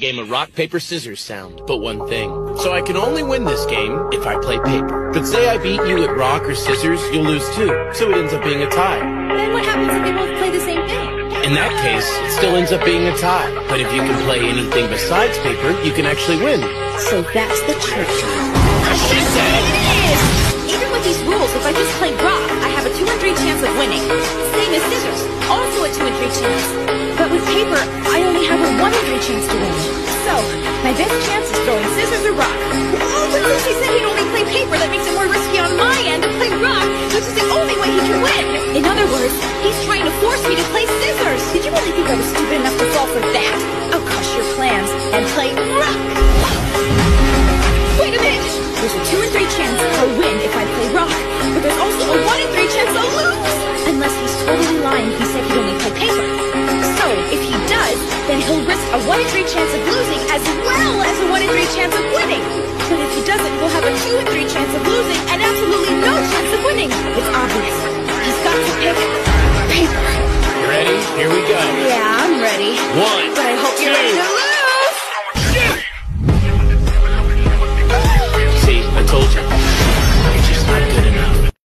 game of rock, paper, scissors sound, but one thing. So I can only win this game if I play paper. But say I beat you at rock or scissors, you'll lose too. So it ends up being a tie. Then what happens if they both play the same thing? In that case, it still ends up being a tie. But if you can play anything besides paper, you can actually win. So that's the trick. She said! It is! Even with these rules, if I just play rock, I have a 2 in 3 chance of winning. Same as scissors, also a 2 in 3 chance. Only have a 1 in 3 chance to win. So, my best chance is throwing scissors or rock. A 1 in 3 chance of losing as well as a 1 in 3 chance of winning. But if he doesn't, we'll have a 2 in 3 chance of losing and absolutely no chance of winning. It's obvious. He's got to pick paper. You ready? Here we go. Yeah, I'm ready. One, But I hope you're ready!